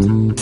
Mm-hmm.